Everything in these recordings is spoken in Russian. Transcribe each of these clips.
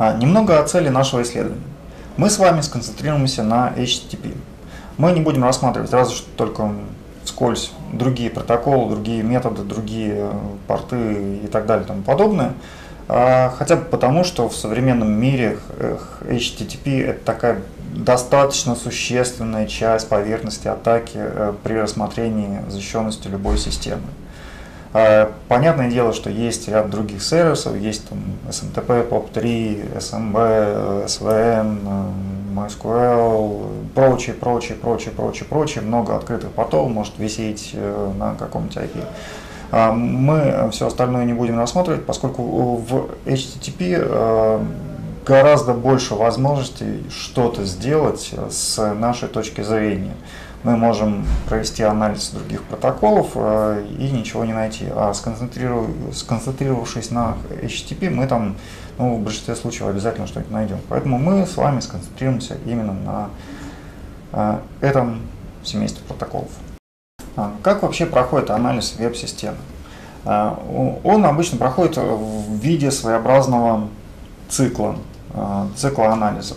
Немного о цели нашего исследования. Мы с вами сконцентрируемся на HTTP. Мы не будем рассматривать разве что только вскользь другие протоколы, другие методы, другие э, порты и так далее и тому подобное. А, хотя бы потому, что в современном мире HTTP это такая достаточно существенная часть поверхности атаки э, при рассмотрении защищенности любой системы. А, понятное дело, что есть ряд других сервисов, есть там SMTP, POP3, SMB, SVN, MySQL, прочее, прочее, прочее, прочее, прочее, много открытых портов может висеть э, на каком-нибудь IP. А, мы все остальное не будем рассматривать, поскольку в HTTP э, гораздо больше возможностей что-то сделать с нашей точки зрения. Мы можем провести анализ других протоколов э, и ничего не найти. А сконцентрировавшись на HTTP, мы там ну, в большинстве случаев обязательно что-нибудь найдем. Поэтому мы с вами сконцентрируемся именно на э, этом семействе протоколов. А, как вообще проходит анализ веб-системы? А, он обычно проходит в виде своеобразного цикла, цикла анализа.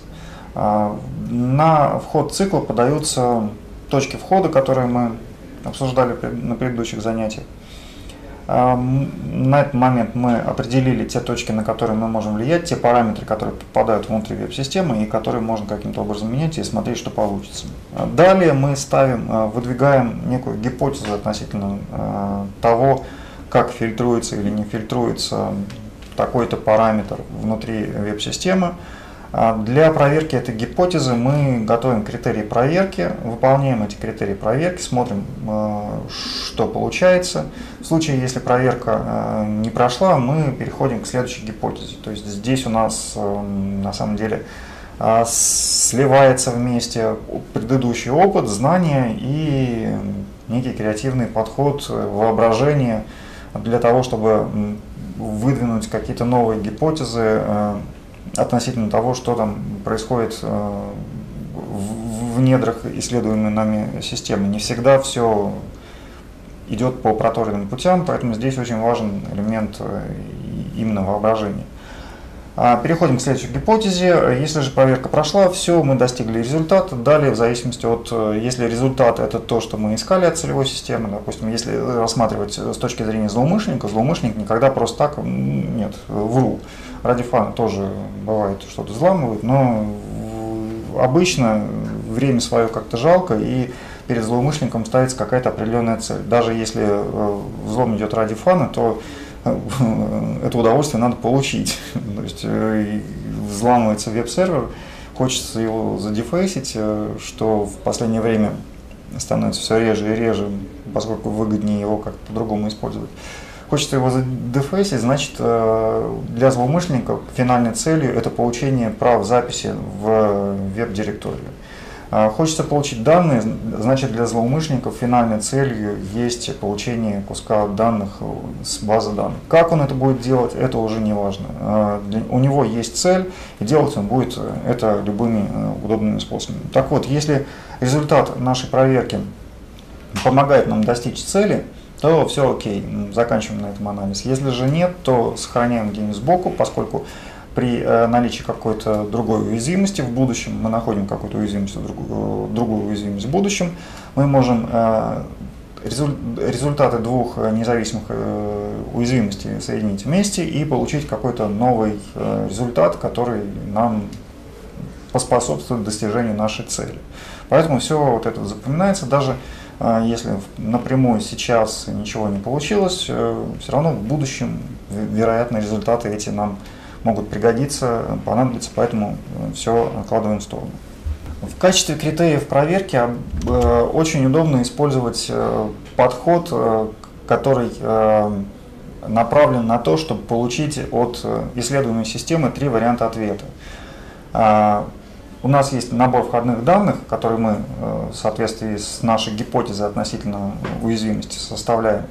На вход цикла подаются точки входа, которые мы обсуждали на предыдущих занятиях. На этот момент мы определили те точки, на которые мы можем влиять, те параметры, которые попадают внутрь веб-системы и которые можно каким-то образом менять и смотреть, что получится. Далее мы ставим, э, выдвигаем некую гипотезу относительно того, как фильтруется или не фильтруется такой-то параметр внутри веб-системы. А для проверки этой гипотезы мы готовим критерии проверки, выполняем эти критерии проверки, смотрим, э, что получается. В случае, если проверка э, не прошла, мы переходим к следующей гипотезе. То есть здесь у нас э, на самом деле сливается вместе предыдущий опыт, знания и некий креативный подход, воображение для того, чтобы выдвинуть какие-то новые гипотезы, относительно того, что там происходит э, в недрах исследуемой нами системы. Не всегда все идет по проторенным путям, поэтому здесь очень важен элемент э, именно воображения. А, переходим к следующей гипотезе. Если же проверка прошла, все, мы достигли результата. Далее, в зависимости от, э, если результат это то, что мы искали от целевой системы, допустим, если рассматривать с точки зрения злоумышленника, злоумышленник никогда просто так, нет, вру ради фана тоже бывает что-то взламывают, но обычно время свое как-то жалко, и перед злоумышленником ставится какая-то определенная цель. Даже если э, взлом идет ради фана, то э, это удовольствие надо получить. То есть э, взламывается веб-сервер, хочется его задефейсить, что в последнее время становится все реже и реже, поскольку выгоднее его как-то по-другому использовать хочется его задефейсить, значит, э, для злоумышленников финальной целью это получение прав записи в веб-директорию. А хочется получить данные, значит для злоумышленников финальной целью есть получение куска данных с базы данных. Как он это будет делать, это уже не важно. А, у него есть цель, и делать он будет это любыми э, удобными способами. Так вот, если результат нашей проверки помогает нам достичь цели, то все окей, заканчиваем на этом анализ. Если же нет, то сохраняем где-нибудь сбоку, поскольку при э, наличии какой-то другой уязвимости в будущем, мы находим какую-то уязвимость, другую, другую уязвимость в будущем, мы можем э, результаты двух независимых э, уязвимостей соединить вместе и получить какой-то новый результат, который нам поспособствует достижению нашей цели. Поэтому все вот это запоминается, даже если напрямую сейчас ничего не получилось, э, все равно в будущем, вероятно, результаты эти нам могут пригодиться, понадобиться, поэтому э, все откладываем в сторону. В качестве критериев проверки э, очень удобно использовать подход, который направлен на то, чтобы получить от исследуемой системы три варианта ответа. А, у нас есть набор входных данных, которые мы э, в соответствии с нашей гипотезой относительно уязвимости составляем.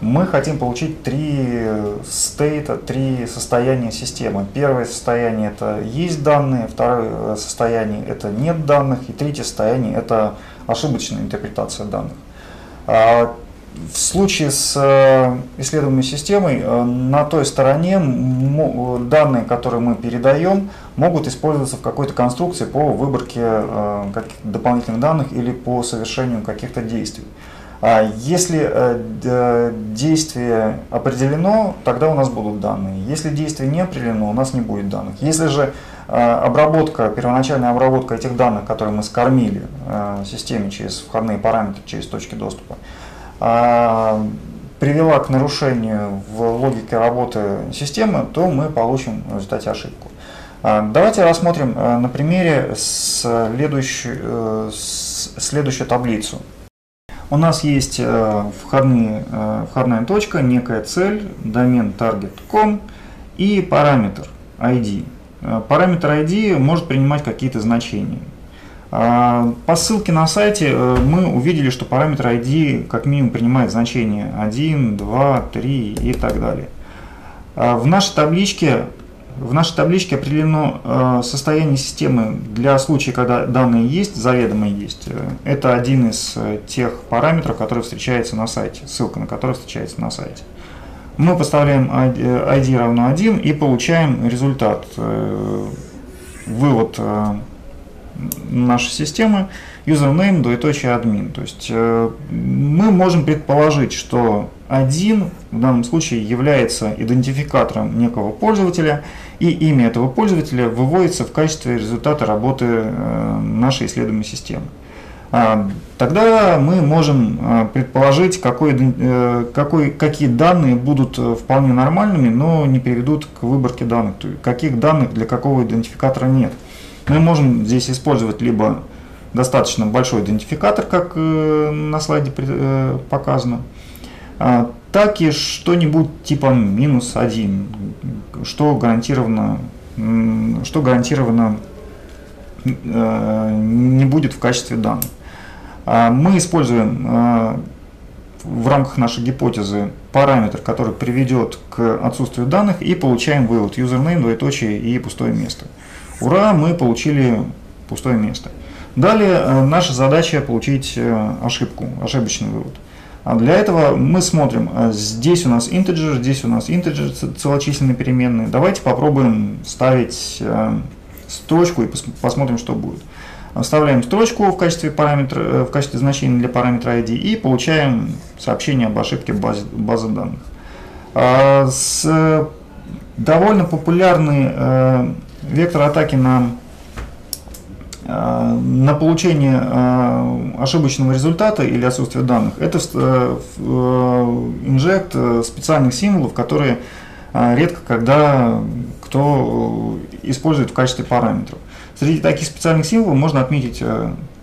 Мы хотим получить три стейта, три состояния системы. Первое состояние это есть данные, второе состояние это нет данных, и третье состояние это ошибочная интерпретация данных. В случае с э, исследуемой системой э, на той стороне данные, которые мы передаем, могут использоваться в какой-то конструкции по выборке э, дополнительных данных или по совершению каких-то действий. А если действие определено, тогда у нас будут данные. Если действие не определено, у нас не будет данных. Если же обработка, первоначальная обработка этих данных, которые мы скормили системе через входные параметры, через точки доступа, привела к нарушению в логике работы системы, то мы получим в результате ошибку. А, давайте рассмотрим э, на примере следующую, э, следующую таблицу. У нас есть э, входные, входная точка, некая цель, домен target.com и параметр ID. Параметр ID может принимать какие-то значения. А, по ссылке на сайте э, мы увидели, что параметр ID как минимум принимает значение 1, 2, 3 и так далее. А, в нашей табличке, в нашей табличке определено э, состояние системы для случая, когда данные есть, заведомо есть. Э, это один из тех параметров, который встречается на сайте, ссылка на который встречается на сайте. Мы поставляем ID равно 1 и получаем результат, вывод нашей системы username двоеточие админ. То есть э, мы можем предположить, что один в данном случае является идентификатором некого пользователя, и имя этого пользователя выводится в качестве результата работы э, нашей исследуемой системы. А, тогда мы можем э, предположить, какой, какой, какие данные будут вполне нормальными, но не приведут к выборке данных, каких данных для какого идентификатора нет. Мы можем здесь использовать либо достаточно большой идентификатор, как э, на слайде э, показано, а, так и что-нибудь типа минус один, что гарантированно, что гарантированно э, не будет в качестве данных. А, мы используем в рамках нашей гипотезы параметр, который приведет к отсутствию данных и получаем вывод username, двоеточие и пустое место. Ура, мы получили пустое место. Далее э, наша задача получить э, ошибку, ошибочный вывод. А для этого мы смотрим, э, здесь у нас integer, здесь у нас integer, целочисленные переменные. Давайте попробуем ставить строчку и посмотрим, что будет. Вставляем строчку в качестве, параметра, в качестве значения для параметра ID и получаем сообщение об ошибке базы, базы данных. А, с довольно популярный вектор атаки на, э, на получение э, ошибочного результата или отсутствие данных, это э, инжект специальных символов, которые редко когда кто использует в качестве параметров. Среди таких специальных символов можно отметить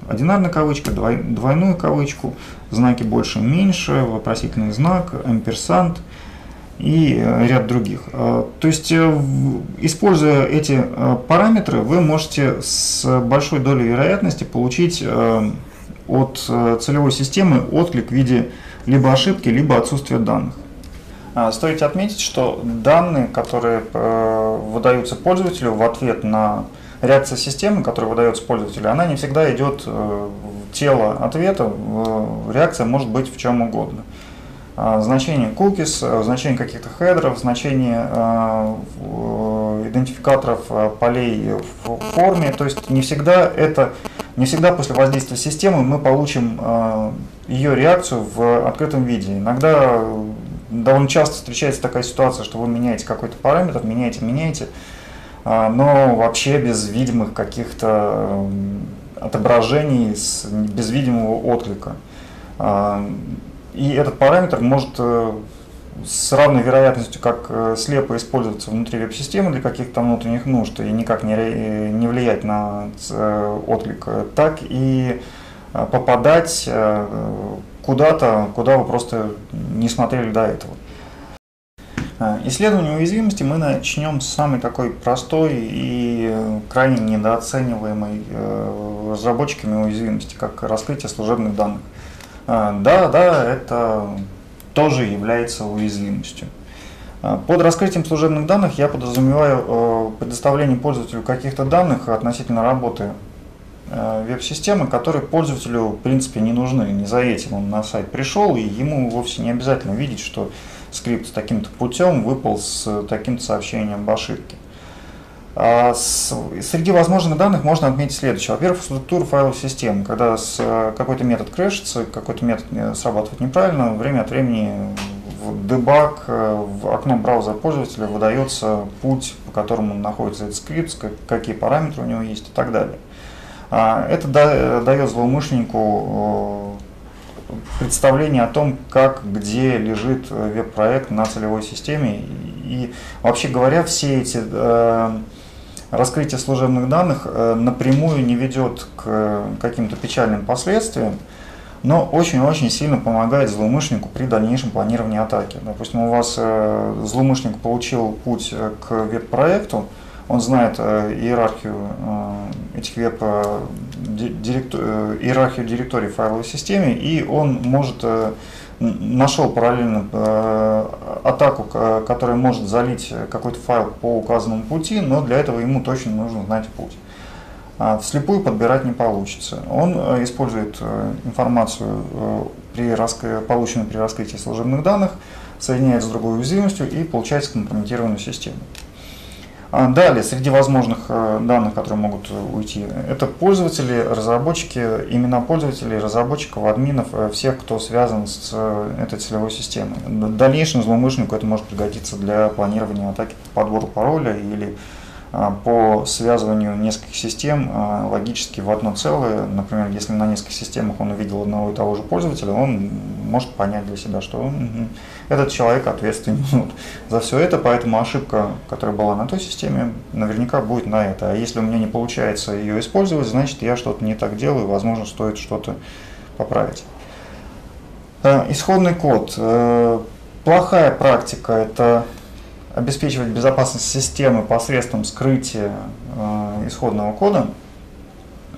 одинарная кавычка, двойную кавычку, знаки больше-меньше, вопросительный знак, амперсант – и э, ряд других. Э, то есть, э, используя эти параметры, вы можете с большой долей вероятности получить от целевой системы отклик в виде либо ошибки, либо отсутствия данных. А, стоит отметить, что данные, которые выдаются пользователю в ответ на реакцию системы, которая выдается пользователю, она не всегда идет в тело ответа, реакция может быть в чем угодно. А, значение cookies, а, значение каких-то хедеров, значение а, идентификаторов полей в форме. То есть не всегда это, не всегда после воздействия системы мы получим ее реакцию в открытом виде. Иногда довольно часто встречается такая ситуация, что вы меняете какой-то параметр, меняете, меняете, но вообще без видимых каких-то отображений, без видимого отклика. И этот параметр может э, с равной вероятностью как э, слепо использоваться внутри веб-системы для каких-то внутренних нужд и никак не, не влиять на э, отклик, так и попадать куда-то, куда вы просто не смотрели до этого. Исследование уязвимости мы начнем с самой такой простой и крайне недооцениваемой разработчиками уязвимости, как раскрытие служебных данных. А, да, да, это тоже является уязвимостью. А, под раскрытием служебных данных я подразумеваю э, предоставление пользователю каких-то данных относительно работы веб-системы, которые пользователю в принципе не нужны. Не за этим он на сайт пришел, и ему вовсе не обязательно видеть, что скрипт с таким-то путем выпал с таким-то сообщением об ошибке. А среди возможных данных можно отметить следующее. Во-первых, структуру файловой системы. Когда какой-то метод крэшится, какой-то метод срабатывает неправильно, время от времени в дебаг, э, в окно браузера пользователя выдается путь, по которому находится этот скрипт, какие параметры у него есть и так далее. А, это дает злоумышленнику э, представление о том, как, где лежит э, веб-проект на целевой системе. И вообще говоря, все эти раскрытие служебных данных напрямую не ведет к каким-то печальным последствиям, но очень-очень сильно помогает злоумышленнику при дальнейшем планировании атаки. Допустим, у вас э, злоумышленник получил путь э, к веб-проекту, он знает э, иерархию этих веб иерархию директорий в файловой системе, и он может нашел параллельно атаку, которая может залить какой-то файл по указанному пути, но для этого ему точно нужно знать путь. А вслепую подбирать не получится. Он э, использует э, информацию, э, при раск... полученную при раскрытии служебных данных, соединяет с другой уязвимостью и получает скомпрометированную систему. А далее, среди возможных данных, которые могут уйти, это пользователи, разработчики, имена пользователей, разработчиков, админов, всех, кто связан с этой целевой системой. В дальнейшем злоумышленнику это может пригодиться для планирования атаки по подбору пароля или по связыванию нескольких систем а, логически в одно целое. Например, если на нескольких системах он увидел одного и того же пользователя, он может понять для себя, что этот человек ответственен за все это, поэтому ошибка, которая была на той системе, наверняка будет на это. А если у меня не получается ее использовать, значит я что-то не так делаю, возможно, стоит что-то поправить. А, исходный код. Э, плохая практика – это обеспечивать безопасность системы посредством скрытия э, исходного кода,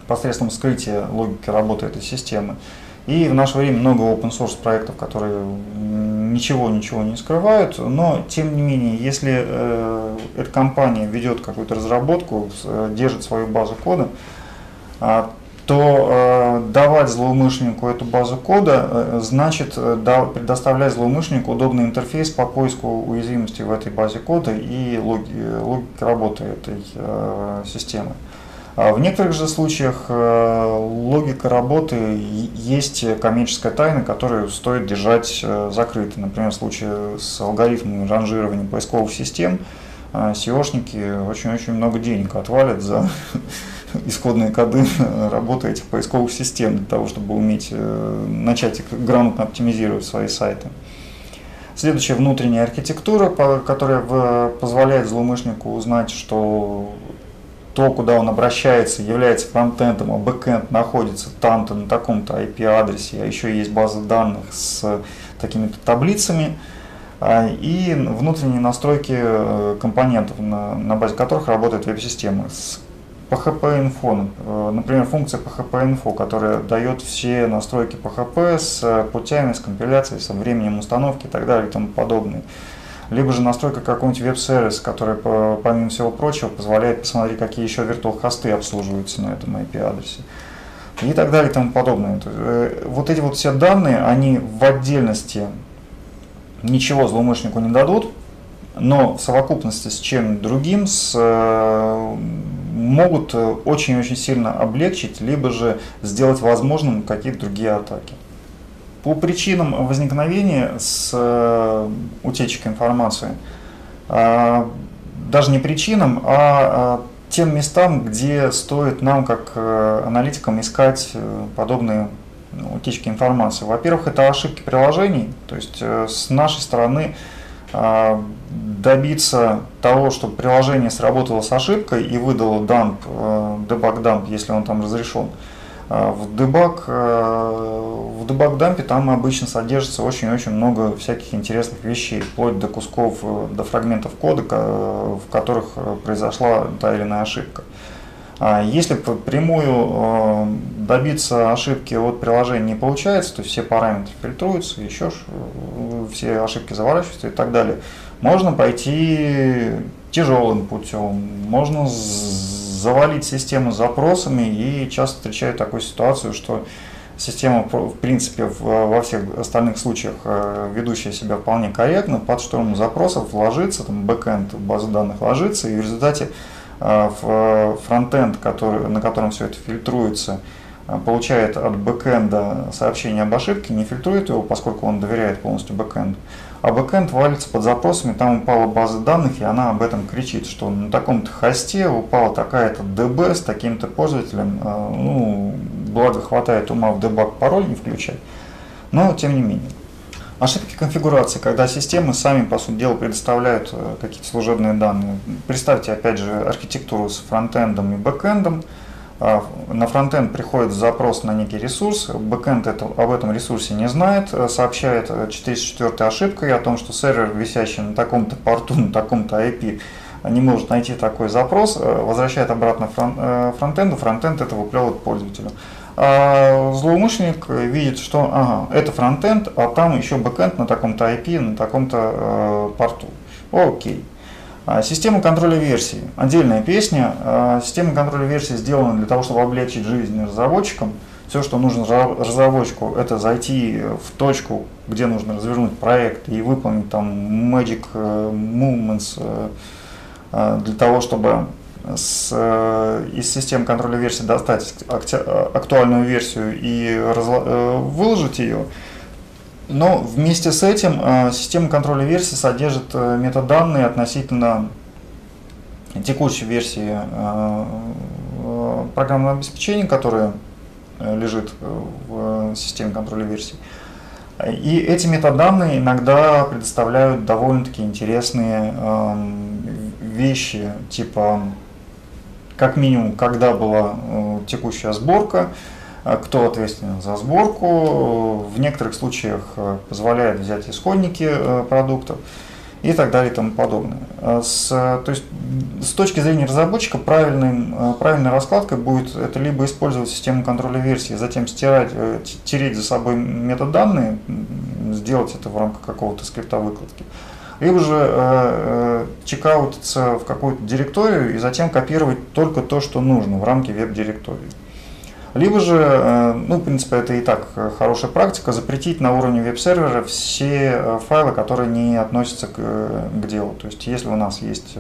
посредством скрытия логики работы этой системы. И в наше время много open source проектов, которые ничего-ничего не скрывают, но тем не менее, если э, эта компания ведет какую-то разработку, э, держит свою базу кода, э, то э, давать злоумышленнику эту базу кода э, значит э, да, предоставлять злоумышленнику удобный интерфейс по поиску уязвимости в этой базе кода и логи, логики работы этой э, системы. А в некоторых же случаях э, логика работы есть коммерческая тайна, которую стоит держать э, закрытой. Например, в случае с алгоритмом ранжирования поисковых систем, э, SEOшники очень-очень много денег отвалят за исходные коды работы этих поисковых систем для того, чтобы уметь э, начать грамотно оптимизировать свои сайты. Следующая внутренняя архитектура, которая позволяет злоумышленнику узнать, что то, куда он обращается, является фронтендом, а бэкенд находится там-то на таком-то IP-адресе, а еще есть база данных с такими-то таблицами, а, и внутренние настройки э, компонентов, на базе которых работает веб-система, с phpinfo, э, например, функция phpinfo, которая дает все настройки PHP с путями, с компиляцией, со временем установки и так далее и тому подобное. Либо же настройка какого-нибудь веб-сервис, который, помимо всего прочего, позволяет посмотреть, какие еще виртуал-хосты обслуживаются на этом IP-адресе. И так далее и тому подобное. Э, вот эти вот все данные, они в отдельности ничего злоумышленнику не дадут, но в совокупности с чем другим, с э, могут э, очень-очень сильно облегчить, либо же сделать возможным какие-то другие атаки. По причинам возникновения с э, утечкой информации, а, даже не причинам, а тем местам, где стоит нам, как э, аналитикам, искать подобные ну, утечки информации. Во-первых, это ошибки приложений, то есть с нашей стороны а, добиться того, чтобы приложение сработало с ошибкой и выдало дамп, дебаг э, дамп, если он там разрешен. А, в дебаг, э, в дебаг дампе там обычно содержится очень-очень много всяких интересных вещей, вплоть до кусков, э, до фрагментов кода, в которых произошла та или иная ошибка. А если прямую добиться ошибки от приложения не получается, то есть все параметры фильтруются, еще э, все ошибки заворачиваются и так далее, можно пойти тяжелым путем, можно завалить систему запросами и часто встречаю такую ситуацию, что система, в принципе, во всех остальных случаях э, ведущая себя вполне корректно, под шторм запросов ложится, там бэкэнд базы данных ложится, и в результате э, фронтенд, который, на котором все это фильтруется, получает от бэкэнда сообщение об ошибке, не фильтрует его, поскольку он доверяет полностью бэкэнду. А бэкэнд валится под запросами, там упала база данных, и она об этом кричит, что на таком-то хосте упала такая-то DB с таким-то пользователем, ну, благо хватает ума в дебаг пароль не включать, но тем не менее. Ошибки конфигурации, когда системы сами, по сути дела, предоставляют э, какие-то служебные данные. Представьте, опять же, архитектуру с фронтендом и бэкэндом. А, на фронтенд приходит запрос на некий ресурс, бэкэнд это, об этом ресурсе не знает, э, сообщает 404 э, ошибкой о том, что сервер, висящий на таком-то порту, на таком-то IP, не может найти такой запрос, возвращает обратно фронтенду, фронтенд это выплевывает пользователю а злоумышленник видит, что ага, это фронтенд, а там еще бэкенд на таком-то IP, на таком-то э, порту. Окей. А, система контроля версий. Отдельная песня. А, система контроля версий сделана для того, чтобы облегчить жизнь разработчикам. Все, что нужно разработчику, это зайти в точку, где нужно развернуть проект и выполнить там magic э, movements э, для того, чтобы с, э, из системы контроля версий достать актуальную версию и разло, э, выложить ее. Но вместе с этим э, система контроля версий содержит метаданные относительно текущей версии программного обеспечения, которая лежит в системе контроля версий. И эти метаданные иногда предоставляют довольно-таки интересные вещи, типа как минимум, когда была э, текущая сборка, э, кто ответственен за сборку, в некоторых случаях э, позволяет взять исходники продуктов и так далее и тому подобное. С, то есть с точки зрения разработчика правильным, правильной раскладкой будет это либо использовать систему контроля версии, затем стирать, тереть за собой метаданные, сделать это в рамках какого-то скрипта выкладки, либо же э, э, чекаутиться в какую-то директорию и затем копировать только то, что нужно в рамке веб-директории. Либо же, э, ну, в принципе, это и так хорошая практика, запретить на уровне веб-сервера все э, файлы, которые не относятся к, к делу. То есть, если у нас есть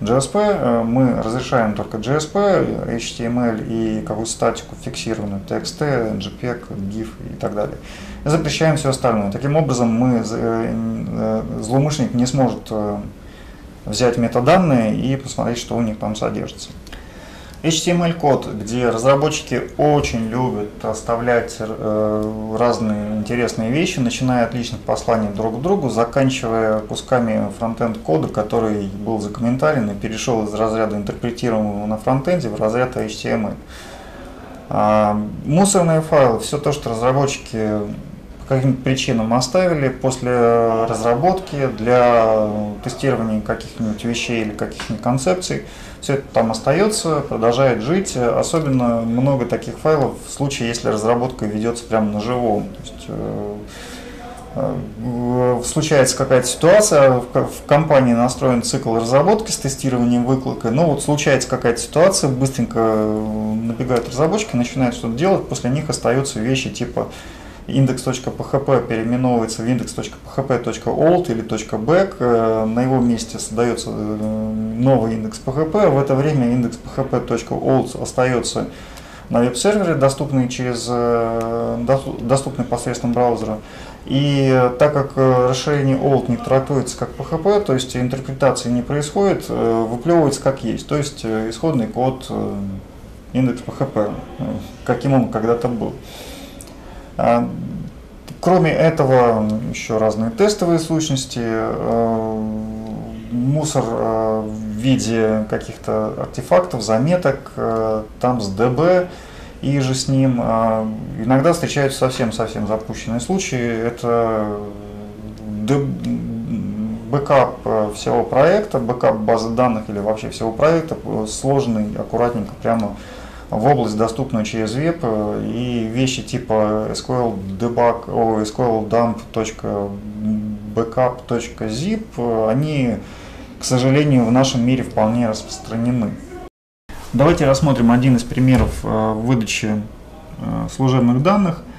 GSP, мы разрешаем только GSP, HTML и какую-то статику фиксированную, TXT, JPEG, GIF и так далее запрещаем все остальное. Таким образом, мы, э, э, злоумышленник не сможет э, взять метаданные и посмотреть, что у них там содержится. HTML-код, где разработчики очень любят оставлять разные интересные вещи, начиная от личных посланий друг к другу, заканчивая кусками фронтенд кода, который был закомментарен и перешел из разряда интерпретируемого на фронтенде в разряд HTML. А, мусорные файлы, все то, что разработчики по каким-то причинам оставили после разработки для тестирования каких-нибудь вещей или каких-нибудь концепций. Все это там остается, продолжает жить. Особенно много таких файлов в случае, если разработка ведется прямо на живом. То есть, э, э, случается какая-то ситуация, в компании настроен цикл разработки с тестированием выкладкой, но вот случается какая-то ситуация, быстренько набегают разработчики, начинают что-то делать, после них остаются вещи типа индекс.php переименовывается в index.php.old или .back, э, на его месте создается э, новый индекс PHP, в это время индекс php.old остается на веб-сервере, доступный, через, э, доступный посредством браузера. И так как расширение old не трактуется как PHP, то есть интерпретации не происходит, выплевывается как есть, то есть исходный код index PHP, каким он когда-то был. А, кроме этого, еще разные тестовые сущности, э, мусор э, в виде каких-то артефактов, заметок, э, там с DB и же с ним. Иногда встречаются совсем-совсем запущенные случаи. Это бэкап всего проекта, бэкап базы данных или вообще всего проекта, сложный, аккуратненько, прямо в область, доступную через веб, э, и вещи типа SQL debug, о, SQL dump.backup.zip, э, они, к сожалению, в нашем мире вполне распространены. Давайте рассмотрим один из примеров выдачи служебных данных –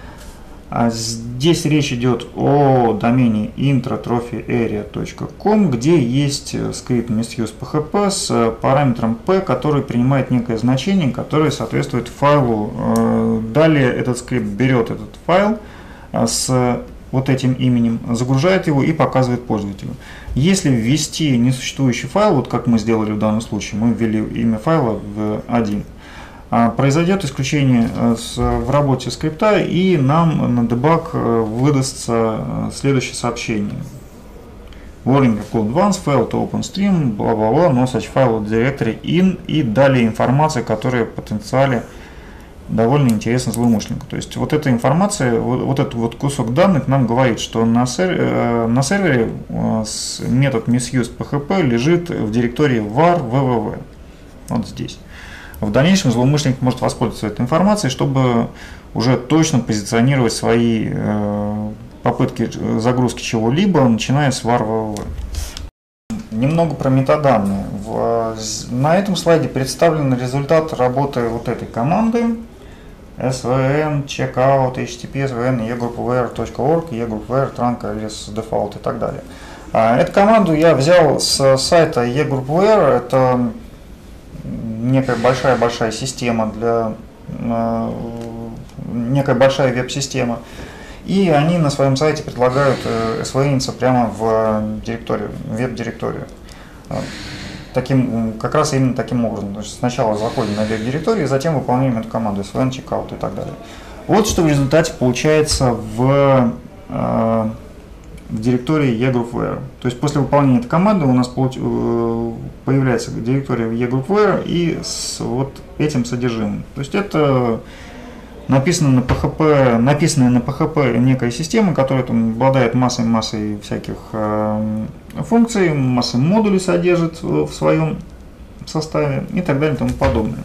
а здесь речь идет о домене intro-trophy-area.com, где есть э, скрипт misuse.php с параметром p, который принимает некое значение, которое соответствует файлу. Э, далее этот скрипт берет этот файл э, с вот этим именем, загружает его и показывает пользователю. Если ввести несуществующий файл, вот как мы сделали в данном случае, мы ввели имя файла в 1, а, произойдет исключение э, в работе скрипта, и нам на дебаг э, выдастся э, следующее сообщение. Warning code once, failed to open stream, бла-бла-бла, no such file directory in, и далее информация, которая в потенциале довольно интересна злоумышленнику. То есть вот эта информация, вот, вот этот вот кусок данных нам говорит, что на, сер, на сервере метод misuse php лежит в директории var www. Вот здесь. В дальнейшем злоумышленник может воспользоваться этой информацией, чтобы уже точно позиционировать свои э, попытки загрузки чего-либо, начиная с var Немного про метаданные. В, на этом слайде представлен результат работы вот этой команды svn, checkout, http, svn, egroupware.org, egroupware, trunk, alias, default и так далее. А, эту команду я взял с сайта egroupware, это некая большая-большая система для э, некая большая веб-система. И они на своем сайте предлагают э, SVN прямо в директорию, веб-директорию. Э, таким, как раз именно таким образом. То есть сначала заходим на веб-директорию, затем выполняем эту команду SVN, checkout и так далее. Вот что в результате получается в в директории eGroupWare. То есть после выполнения этой команды у нас э, появляется директория eGroupWare и с вот этим содержимым. То есть это написано на PHP, написанная на PHP некая система, которая там обладает массой-массой всяких э, функций, массой модулей содержит в своем составе и так далее и тому подобное.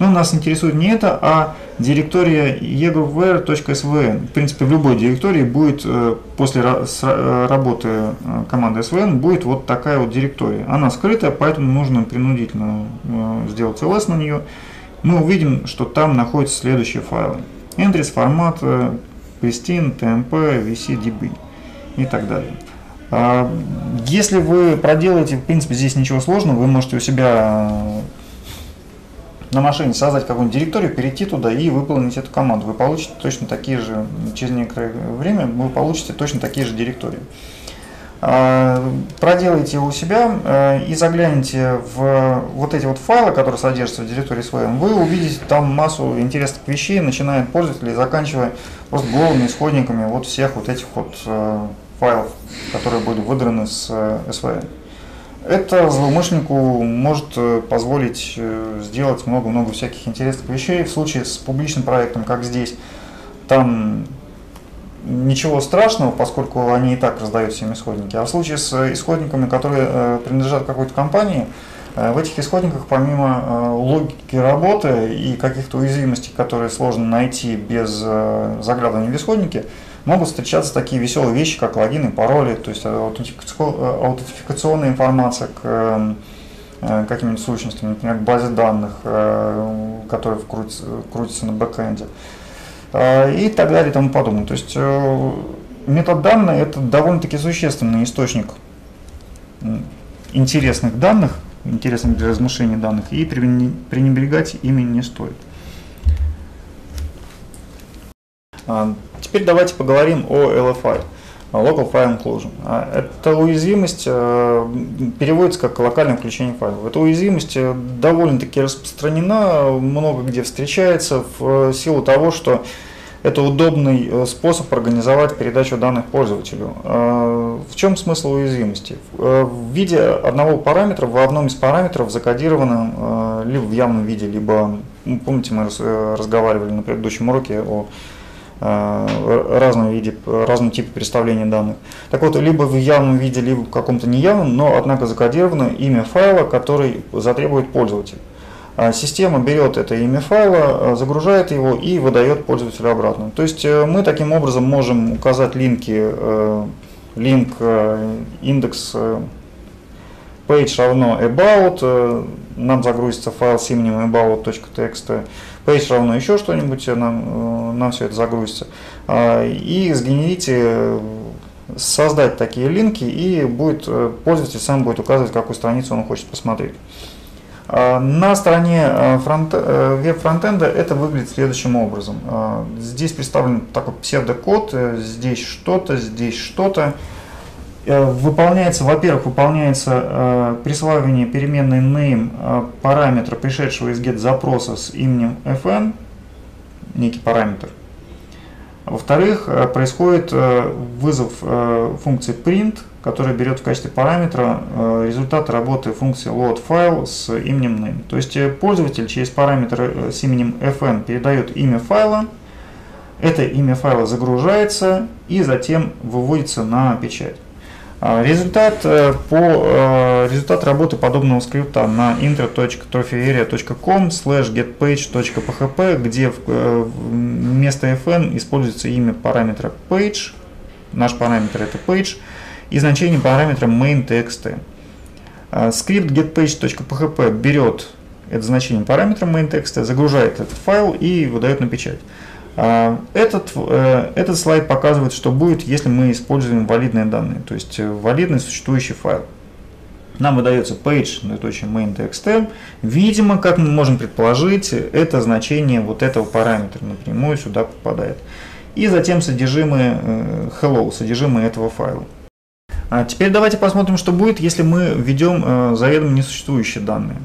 Но нас интересует не это, а директория egroupware.svn. В принципе, в любой директории будет э, после э, работы э, команды svn будет вот такая вот директория. Она скрытая, поэтому нужно принудительно сделать ls на нее. Мы увидим, что там находятся следующие файлы. Entries, формат, Pristine, TMP, VC, и так далее. А, если вы проделаете, в принципе, здесь ничего сложного, вы можете у себя на машине создать какую-нибудь директорию, перейти туда и выполнить эту команду. Вы получите точно такие же, через некоторое время вы получите точно такие же директории. А, проделайте у себя э, и загляните в вот эти вот файлы, которые содержатся в директории своем, вы увидите там массу интересных вещей, начиная от пользователей, заканчивая просто голыми исходниками вот всех вот этих вот э, файлов, которые были выдраны с SVN. Э, это злоумышленнику может э, позволить э, сделать много-много всяких интересных вещей. В случае с публичным проектом, как здесь, там ничего страшного, поскольку они и так раздают всем исходники. А в случае с исходниками, которые э, принадлежат какой-то компании, в этих исходниках помимо логики работы и каких-то уязвимостей, которые сложно найти без заглядывания в исходники, могут встречаться такие веселые вещи, как логины, пароли, то есть аутентификационная информация к эм, э, каким-нибудь сущностям, например, к базе данных, э, которые крутятся, крутятся на бэкэнде э, и так далее и тому подобное. То есть метод данные это довольно-таки существенный источник интересных данных, интересных для размышления данных, и пренебрегать ими не стоит. А, теперь давайте поговорим о LFI. Local File Inclusion. А, эта уязвимость э, переводится как локальное включение файлов. Эта уязвимость э, довольно-таки распространена, много где встречается в силу того, что это удобный э, способ организовать передачу данных пользователю. В чем смысл уязвимости? В виде одного параметра, в одном из параметров закодировано либо в явном виде, либо, помните, мы разговаривали на предыдущем уроке о Э, разном виде, разном типе представления данных. Так вот, либо в явном виде, либо в каком-то неявном, но однако закодировано имя файла, который затребует пользователь. А система берет это имя файла, э, загружает его и выдает пользователю обратно. То есть э, мы таким образом можем указать линки, линк, индекс page равно about, нам загрузится файл с именем about.txt, page равно еще что-нибудь, нам, нам все это загрузится. И сгенерите создать такие линки, и будет, э, пользователь сам будет указывать, какую страницу он хочет посмотреть. А, на стороне э, фронт, э, веб-фронтенда это выглядит следующим образом. А, здесь представлен такой псевдокод, здесь что-то, здесь что-то. Выполняется, во-первых, выполняется присваивание переменной name параметра, пришедшего из get запроса с именем fn, некий параметр. Во-вторых, э, происходит э, вызов э, функции print, которая берет в качестве параметра результат работы функции load file с именем name. То есть пользователь через параметр с именем fn передает имя файла, это имя файла загружается и затем выводится на печать. А, результат, э, по, э, результат работы подобного скрипта на intro.trophyarea.com slash getpage.php, где э, вместо fn используется имя параметра page, наш параметр это page, и значение параметра main.txt. А, скрипт getpage.php берет это значение параметра main.txt, загружает этот файл и выдает на печать. А, этот, э, этот слайд показывает, что будет, если мы используем валидные данные, то есть э, валидный существующий файл. Нам выдается page, main.txt. Видимо, как мы можем предположить, это значение вот этого параметра напрямую сюда попадает. И затем содержимое э, hello, содержимое этого файла. А теперь давайте посмотрим, что будет, если мы введем заведомо несуществующие данные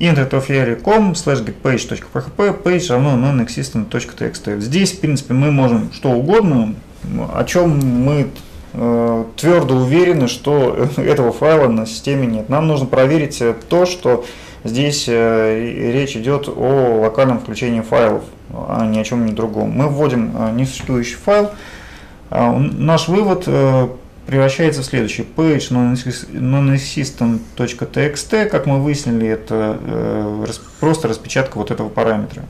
internetofairy.com slash getpage.php page равно nonexistent.txt. Здесь, в принципе, мы можем что угодно, о чем мы э, твердо уверены, что этого файла на системе нет. Нам нужно проверить э, то, что здесь э, речь идет о локальном включении файлов, а ни о чем не другом. Мы вводим э, несуществующий файл. Э, наш вывод э, превращается в следующий. Page nonexistent.txt, как мы выяснили, это э, просто распечатка вот этого параметра,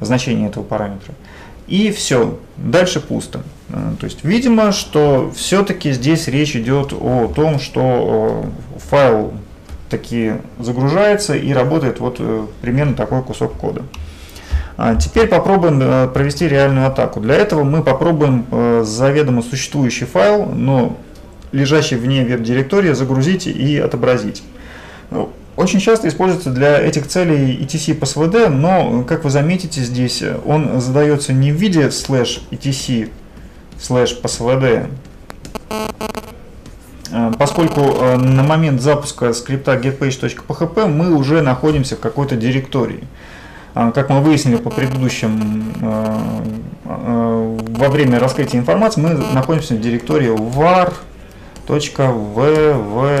значение этого параметра. И все, дальше пусто. Э, то есть, видимо, что все-таки здесь речь идет о том, что э, файл таки загружается и работает вот примерно такой кусок кода. А теперь попробуем провести реальную атаку. Для этого мы попробуем заведомо существующий файл, но лежащий вне веб-директории загрузить и отобразить. Ну, очень часто используется для этих целей etc passwd, но, как вы заметите, здесь он задается не в виде слэш etc слэш passwd, а, поскольку а, на момент запуска скрипта getpage.php мы уже находимся в какой-то директории. А, как мы выяснили по предыдущим, во время раскрытия информации, мы находимся в директории var .www.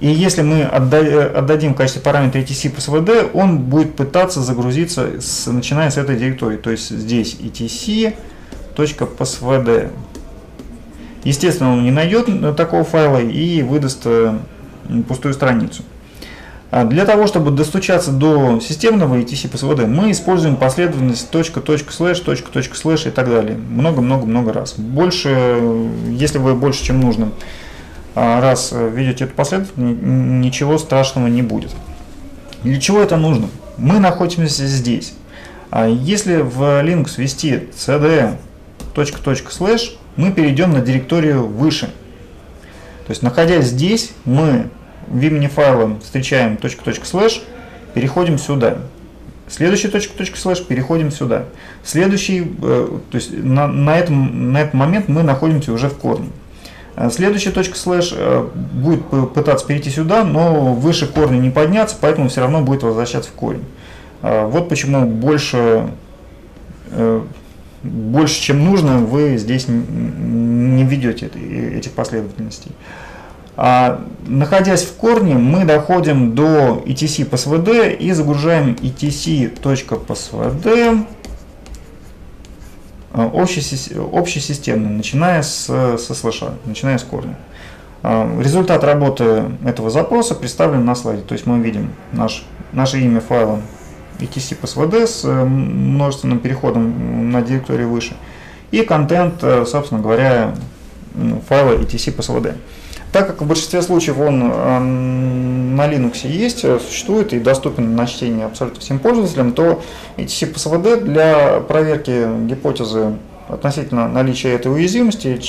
И если мы отдадим в качестве параметра etc по svd, он будет пытаться загрузиться, с, начиная с этой директории. То есть здесь etc.psvd. Естественно, он не найдет такого файла и выдаст э, пустую страницу. А для того, чтобы достучаться до системного etc по svd, мы используем последовательность точка, точка, слэш, точка, точка, слэш и так далее. Много-много-много раз. Больше, если вы больше, чем нужно, а, раз видите эту последовательность, ничего страшного не будет. Для чего это нужно? Мы находимся здесь. А если в Linux ввести cd точка, точка, слэш, мы перейдем на директорию выше. То есть, находясь здесь, мы в имени файла встречаем слэш, переходим сюда. Следующий точка точка слэш, переходим сюда. Следующий, э, то есть на, на, этом, на этот момент мы находимся уже в корне. Э, следующая точка слэш э, будет пытаться перейти сюда, но выше корня не подняться, поэтому все равно будет возвращаться в корень. Вот почему больше, больше чем нужно, вы здесь не ведете этих последовательностей. А, находясь в корне, мы доходим до etc по svd и загружаем etc.psvd а, общесистемный, начиная с, со слэша, начиная с корня. А, результат работы этого запроса представлен на слайде. То есть мы видим наш, наше имя файла etc по svd с э, множественным переходом на директорию выше и контент, э, собственно говоря, файла etc по svd. Так как в большинстве случаев он на Linux есть, существует и доступен на чтение абсолютно всем пользователям, то ETC ПСВД для проверки гипотезы относительно наличия этой уязвимости